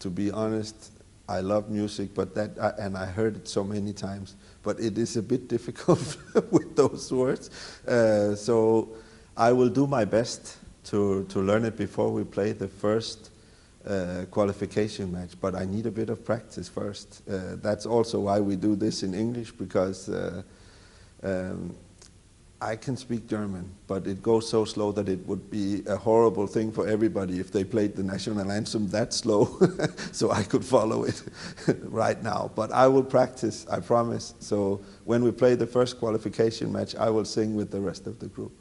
to be honest, I love music, but that, and I heard it so many times, but it is a bit difficult with those words. Uh, so I will do my best to, to learn it before we play the first uh, qualification match, but I need a bit of practice first. Uh, that's also why we do this in English, because uh, um, I can speak German, but it goes so slow that it would be a horrible thing for everybody if they played the national anthem that slow, so I could follow it right now. But I will practice, I promise. So when we play the first qualification match, I will sing with the rest of the group.